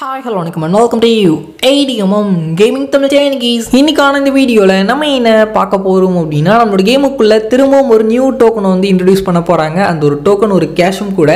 Hi hello வணக்கம் and welcome to you ATMM gaming Tamil சேனகிஸ் இன்னைக்கான இந்த வீடியோவில் நம்ம என்ன பார்க்க போகிறோம் அப்படின்னா நம்மளோட கேமுக்குள்ளே திரும்பவும் ஒரு நியூ டோக்கனை வந்து இன்ட்ரடியூஸ் பண்ண போகிறாங்க அந்த ஒரு டோக்கன் ஒரு கேஷும் கூட.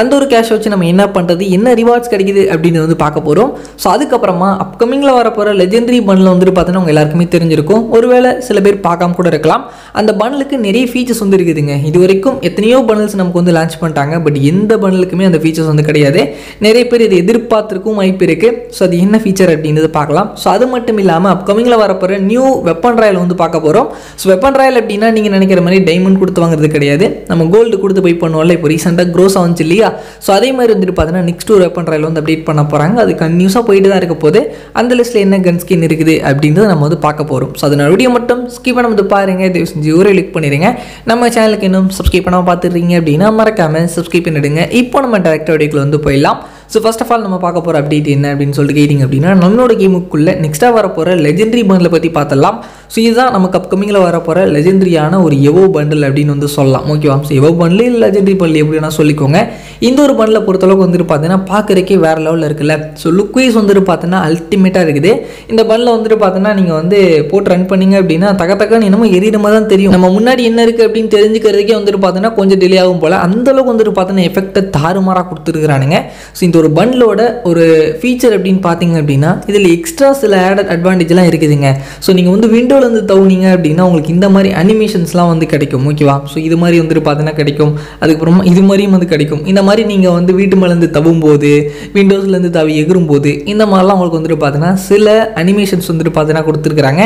அந்த ஒரு கேஷை வச்சு நம்ம என்ன பண்ணுறது என்ன ரிவார்ட்ஸ் கிடைக்குது அப்படின்னு வந்து பார்க்க போகிறோம் ஸோ அதுக்கப்புறமா அப்கமிங்கில் வரப்போகிற லெஜெண்டரி பண்டில் வந்துட்டு பார்த்தீங்கன்னா உங்கள் எல்லாருக்குமே தெரிஞ்சிருக்கும். ஒருவேளை சில பேர் பார்க்காம கூட இருக்கலாம். அந்த பண்டலுக்கு நிறைய ஃபீச்சர்ஸ் வந்து இருக்குதுங்க. இது வரைக்கும் எத்தனையோ பண்டல்ஸ் நமக்கு வந்து லான்ச் பண்ணிட்டாங்க. பட் எந்த பண்டலுக்குமே அந்த ஃபீச்சர்ஸ் வந்து கிடையாது. நிறைய பேர் இதை எதிர்பார்த்துருக்கும் வாய்ப்பு இருக்குது ஸோ அது என்ன ஃபீச்சர் அப்படின்றது பார்க்கலாம். ஸோ அது மட்டும் இல்லாமல் அப்கமிங்கில் வரப்போகிற நியூ வெப்பன் ராயல் வந்து பார்க்க போகிறோம் ஸோ வெப்பன் ராயல் அப்படின்னா நீங்கள் நினைக்கிற மாதிரி டைமண்ட் கொடுத்து வாங்குறது கிடையாது. நம்ம கோல்டு கொடுத்து போய் பண்ணுவோம்ல இப்போ ரீசெண்டாக க்ரோஸ் ஆகுச்சு இல்லையா? ஸோ அதே மாதிரி வந்துட்டு பார்த்தீங்கன்னா நெக்ஸ்ட் ஒரு வெப்பன் ராயல் வந்து அப்டேட் பண்ண போகிறாங்க அது கன்யூஸாக போயிட்டு தான் இருக்க போது அந்த லிஸ்ட்டில் என்ன கன் ஸ்கின் இருக்குது அப்படின்றத நம்ம வந்து பார்க்க போகிறோம் ஸோ அதனால் வீடியோ மட்டும் ஸ்கிப் பண்ண வந்து பாருங்கள் தயவு செஞ்சு ஊரே லிக் பண்ணிடுங்க. நம்ம சேனலுக்கு இன்னும் சப்ஸ்கிரைப் பண்ணாமல் பார்த்துருக்கீங்க அப்படின்னா மறக்காமல் சப்ஸ்கிரைப் பண்ணிடுங்க. இப்போ நம்ம டேரக்ட் வீடியோக்குள்ள வந்து போயிடலாம். ஸோ ஃபஸ்ட் ஆஃப் ஆல் நம்ம பார்க்க போகிற அப்டேட் என்ன அப்படின்னு சொல்லிட்டு கேட்டிங்க அப்படின்னா நம்மளோட கேமுக்குள்ளே நெக்ஸ்ட்டாக வரப்போகிற லெஜெண்டரி பண்டில் பற்றி பார்த்தலாம் ஸோ இதுதான் நமக்கு அப்கமிங்கில் வரப்போகிற லெஜெண்டரியான ஒரு எவோ பண்டில் அப்படின்னு வந்து சொல்லலாம். ஓகேவா ஸோ எவோ பண்டில் இல்லை லெஜெண்டரி பண்டில் எப்படின்னா சொல்லிக்கோங்க. இந்த ஒரு பண்டில் பொறுத்தளவுக்கு வந்துட்டு பார்த்தீங்கன்னா பார்க்குறக்கே வேறு லெவலில் இருக்குல்ல. ஸோ லுக்வைஸ் வந்துட்டு பார்த்தீங்கன்னா அல்டிமேட்டாக இருக்குது. இந்த பண்டில் வந்துட்டு பார்த்தீங்கன்னா நீங்கள் வந்து போட்டு ரன் பண்ணீங்க அப்படின்னா தக தக்கன்னு என்னமோ எரியிற மாதிரி தான் தெரியும். நம்ம முன்னாடி என்ன இருக்குது அப்படின்னு தெரிஞ்சுக்கிறதுக்கே வந்துட்டு பார்த்தீங்கன்னா கொஞ்சம் டிலே ஆகும் போல். அந்தளவுக்கு வந்துட்டு பார்த்தீங்கன்னா எஃபெக்ட்டை தாறுமாறாக கொடுத்துருக்குறானுங்க. ஸோ இந்த ஒரு பண்டிலோட ஒரு ஃபீச்சர் அப்படின்னு பார்த்தீங்க அப்படின்னா இதில் எக்ஸ்ட்ரா சில ஆடட் அட்வான்டேஜ்லாம் இருக்குதுங்க. ஸோ நீங்கள் வந்து விண்டோலேருந்து தவுனீங்க அப்படின்னா உங்களுக்கு இந்த மாதிரி அனிமேஷன்ஸ்லாம் வந்து கிடைக்கும் ஓகேவா ஸோ இது மாதிரி வந்துட்டு பார்த்தீங்கன்னா கிடைக்கும். அதுக்கப்புறமா இது மாதிரியும் வந்து கிடைக்கும். இந்த மாதிரி நீங்கள் வந்து வீட்டு மேலேருந்து தவும் போது விண்டோஸ்லேருந்து தவி எகிரும் போது இந்த மாதிரிலாம் உங்களுக்கு வந்துட்டு பார்த்தீங்கன்னா சில அனிமேஷன்ஸ் வந்துட்டு பார்த்தீங்கன்னா கொடுத்துருக்குறாங்க.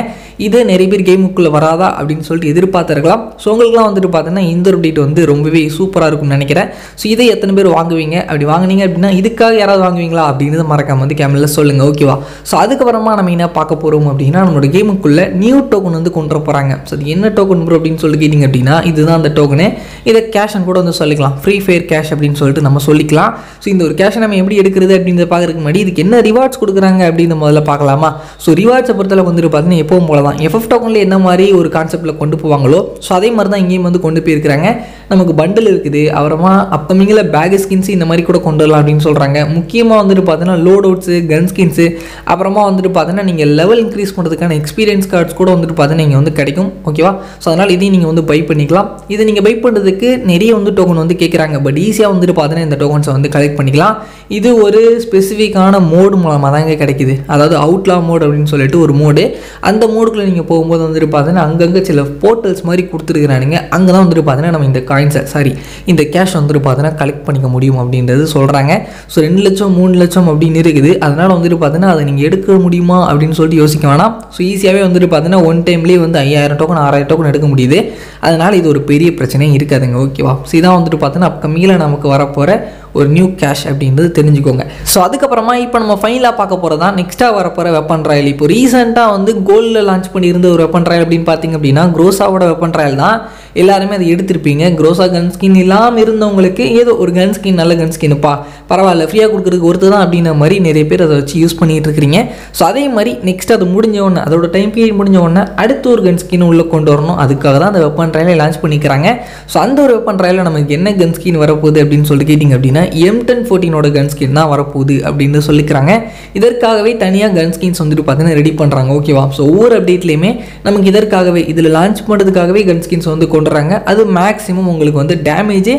இது நிறைய பேர் கேமுக்குள்ளே வராதா அப்படின்னு சொல்லிட்டு எதிர்பார்த்துருக்கலாம். ஸோ உங்களுக்குலாம் வந்துட்டு பார்த்தீங்கன்னா இந்த அப்டேட் வந்து ரொம்பவே சூப்பராக இருக்கும்னு நினைக்கிறேன். ஸோ இதை எத்தனை பேர் வாங்குவீங்க? அப்படி வாங்குனீங்க அப்படின்னா இதுக்காக யாராவது வாங்குவீங்களா அப்படிங்கிறது மறக்காம வந்து கேமரில் சொல்லுங்கள் ஓகேவா ஸோ அதுக்கப்புறமா நம்ம என்ன பார்க்க போகிறோம் அப்படின்னா நம்மளோட கேமுக்குள்ளே நியூ டோக்கன் வந்து கொண்டு வர போகிறாங்க ஸோ அது என்ன டோக்கன் ப்ரோ அப்படின்னு சொல்லி கேட்டிங்க அப்படின்னா இதுதான் அந்த டோக்கனு இதை கேஷன் கூட வந்து சொல்லிக்கலாம். ஃப்ரீ ஃபயர் கேஷ் அப்படின்னு சொல்லிட்டு நம்ம சொல்லிக்கலாம். ஸோ இந்த ஒரு கேஷை நம்ம எப்படி எடுக்கிறது அப்படின்றத பார்க்குறதுக்கு முன்னாடி இதுக்கு என்ன ரிவார்ட்ஸ் கொடுக்குறாங்க அப்படின்னு முதல்ல பார்க்கலாமா? ஸோ ரிவார்ட்ஸை பொறுத்தளவு வந்துட்டு பார்த்தீங்கன்னா எப்பவும் போல தான் எஃப்எஃப் டோக்கனில் என்ன மாதிரி ஒரு கான்செப்ட்டில் கொண்டு போவாங்களோ ஸோ அதே மாதிரி தான் இங்கேயும் வந்து கொண்டு போயிருக்கிறாங்க. நமக்கு பண்டில் இருக்குது. அப்புறமா அப்கமிங்கில் பேக் ஸ்கின்ஸ் இந்த மாதிரி கூட கொண்டு வரலாம் அப்படின்னு சொல்கிறாங்க முக்கியமாக வந்துட்டு பார்த்தீங்கன்னா லோட் அவுட்ஸு கன் ஸ்கின்ஸு அப்புறமா வந்துட்டு பார்த்தீங்கன்னா நீங்கள் லெவல் இன்க்ரீஸ் பண்ணுறதுக்கான எக்ஸ்பீரியன்ஸ் கார்ட்ஸ் கூட வந்துட்டு பார்த்தீங்கன்னா இங்கே வந்து கிடைக்கும். ஓகேவா ஸோ அதனால் இதையும் நீங்கள் வந்து பை பண்ணிக்கலாம். இதை நீங்கள் பை பண்ணுறதுக்கு நிறைய வந்து டோக்கன் வந்து கேட்குறாங்க பட் ஈஸியாக வந்துட்டு பார்த்தீங்கன்னா இந்த டோக்கன்ஸை வந்து கலெக்ட் பண்ணிக்கலாம். இது ஒரு ஸ்பெசிஃபிக்கான மோடு மூலமாக தாங்க கிடைக்குது. அதாவது அவுட்லா மோட் அப்படின்னு சொல்லிட்டு ஒரு மோடு அந்த மோடுக்குள்ளே நீங்கள் போகும்போது வந்துட்டு பார்த்தீங்கன்னா அங்கங்கே சில போர்ட்டல்ஸ் மாதிரி கொடுத்துருக்குறானுங்க. அங்கே தான் வந்துட்டு பார்த்தீங்கன்னா நம்ம இந்த காயின்ஸை சாரி இந்த கேஷ் வந்துட்டு பார்த்தீங்கன்னா கலெக்ட் பண்ணிக்க முடியும் அப்படின்றது சொல்கிறாங்க ஸோ ரெண்டு லட்சம் மூணு லட்சம் அப்படின்னு இருக்குது. அதனால் வந்துட்டு பார்த்தீங்கன்னா அதை நீங்கள் எடுக்க முடியுமா அப்படின்னு சொல்லிட்டு யோசிக்க வேணாம். ஸோ ஈஸியாகவே வந்துட்டு பார்த்தீங்கன்னா ஒன் டைம்லேயே வந்து ஐயாயிரம் டோக்கன் ஆறாயிரம் டோக்கன் எடுக்க முடியுது. அதனால் இது ஒரு பெரிய பிரச்சனையும் இருக்காதுங்க. ஓகேவா ஸோ இதான் வந்துட்டு பார்த்தீங்கன்னா அப்கமிங்கில் நமக்கு வரப்போகிற ஒரு நியூ கேஷ் அப்படின்றது தெரிஞ்சுக்கோங்க. ஸோ அதுக்கப்புறமா இப்போ நம்ம ஃபைனலாக பார்க்க போகிறதா நெக்ஸ்ட்டாக வரப்போகிற வெப்பன் ட்ரையல் இப்போ ரீசெண்டாக வந்து கோல்டில் லான்ச் பண்ணியிருந்த ஒரு வெப்பன் ட்ரையல் அப்படின்னு பார்த்தீங்க அப்படின்னா க்ரோஸாவோட வெப்பன் ட்ரையல் தான். எல்லாருமே அதை எடுத்திருப்பீங்க. க்ரோஸா கன் ஸ்கின் இல்லாமல் இருந்தவங்களுக்கு ஏதோ ஒரு கன் ஸ்கின் நல்ல கன் ஸ்கின்ப்பா பரவாயில்ல ஃப்ரீயாக கொடுக்குறதுக்கு ஒருத்தர் தான் அப்படின்ற மாதிரி நிறைய பேர் அதை வச்சு யூஸ் பண்ணிகிட்டு இருக்கிறீங்க. ஸோ அதே மாதிரி நெக்ஸ்ட் அது முடிஞ்ச உடனே அதோட டைம் பீரியட் முடிஞ்ச உடனே அடுத்த ஒரு கன் ஸ்கின் உள்ளே கொண்டு வரணும். அதுக்காக தான் அந்த வெப்பன் ட்ரையலை லான்ச் பண்ணிக்கிறாங்க. ஸோ அந்த ஒரு வெப்பன் ட்ரையலில் நமக்கு என்ன கன் ஸ்கின் வரப்போகுது அப்படின்னு சொல்லிட்டு கேட்டிங்க அப்படின்னா எம் டென் ஃபோர்டீனோட கன் ஸ்கின் தான் வரப்போகுது அப்படின்னு சொல்லிக்கிறாங்க. இதற்காகவே தனியாக கன் ஸ்கின்ஸ் வந்துட்டு பார்த்தீங்கன்னா ரெடி பண்ணுறாங்க ஓகேவா ஸோ ஒவ்வொரு அப்டேட்லேயுமே நமக்கு இதற்காகவே இதில் லான்ச் பண்ணுறதுக்காகவே கன் ஸ்கின்ஸ் வந்து கொண்டுறாங்க. அது மேக்ஸிமம் உங்களுக்கு வந்து டேமேஜ்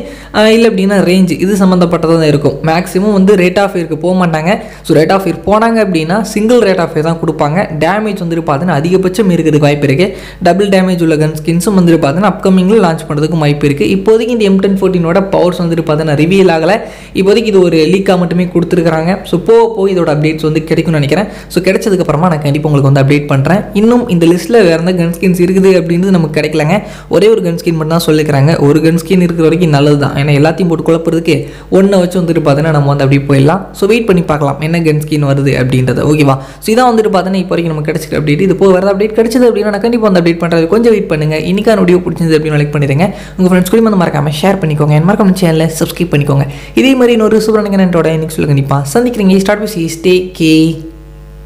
இல்லை அப்படின்னா ரேஞ்ச் இது சம்மந்தப்பட்டதாக தான் இருக்கும். மேக்ஸிமம் வந்து ரேட் ஆஃப் ஃபேருக்கு போக மாட்டாங்க. ஸோ ரேட் ஆஃப் ஃபேர் போனாங்க அப்படின்னா சிங்கிள் ரேட் ஆஃப் ஃபேர் தான் கொடுப்பாங்க. டேமேஜ் வந்துட்டு பார்த்தீங்கன்னா அதிகபட்சம் இருக்கிறதுக்கு வாய்ப்பு இருக்குது டபுள் டேமேஜ் உள்ள கன் ஸ்கின்ஸும் வந்துட்டு பார்த்தீங்கன்னா அப்கமிங்கில் லான்ச் பண்ணுறதுக்கும் வாய்ப்பு இருக்குது இப்போதைக்கு இந்த எம் டென் ஃபோர்டீனோட பவர்ஸ் வந்துட்டு பார்த்தீங்கன்னா ரிவீல் ஆகலை. இப்போதைக்கு இது ஒரு லீக்காக மட்டுமே கொடுத்துருக்காங்க ஸோ போக போக இதோட அப்டேட்ஸ் வந்து கிடைக்கும்னு நினைக்கிறேன். ஸோ கிடைச்சதுக்கப்புறமா நான் கண்டிப்பாக உங்களுக்கு வந்து அப்டேட் பண்ணுறேன் இன்னும் இந்த லிஸ்ட்டில் வேறு எந்த கன் ஸ்கின்ஸ் இருக்குது அப்படின்றது நமக்கு கிடைக்கலங்க. ஒரே ஒரு கன் ஸ்கின் மட்டும் தான் சொல்லிக்கிறாங்க. ஒரு கன் ஸ்கின் இருக்கிற வரைக்கும் நல்லது தான் ஏன்னா எல்லாத்தையும் போட்டு குழப்பறதுக்கு ஒன்றை வச்சு வந்துட்டு பார்த்தீங்கன்னா நம்ம வந்து அப்படியே போயிடலாம். ஸோ வெயிட் பண்ணி பார்க்கலாம். என்ன கன் ஸ்கின் வருது அப்படின்றத. ஓகேவா ஸோ இதான் வந்துட்டு பார்த்தீங்கன்னா இப்போ வரைக்கும் நமக்கு கிடைச்சிருக்க அப்டேட் இது போக வேறு அப்டேட் கிடைச்சது அப்படின்னா நான் கண்டிப்பாக வந்து அப்டேட் பண்ணுறது கொஞ்சம் வெயிட் பண்ணுங்கள் இன்னைக்கான வீடியோ பிடிச்சது அப்படின்னு லைக் பண்ணிடுங்க. உங்கள் ஃப்ரெண்ட்ஸ் கூட வந்து மறக்காம ஷேர் பண்ணிக்கோங்க. என் மறக்காம சேனலில் சப்ஸ்கிரைப் பண்ணிக்கோங்க. இதே மாதிரி இன்னொரு சூப்பரான நன்றோட இன்னைக்கு சொல்லுங்க கண்டிப்பாக சந்திக்கிறீங்க. ஸ்டார்ட் பிசி ஸ்டே கே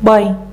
பாய்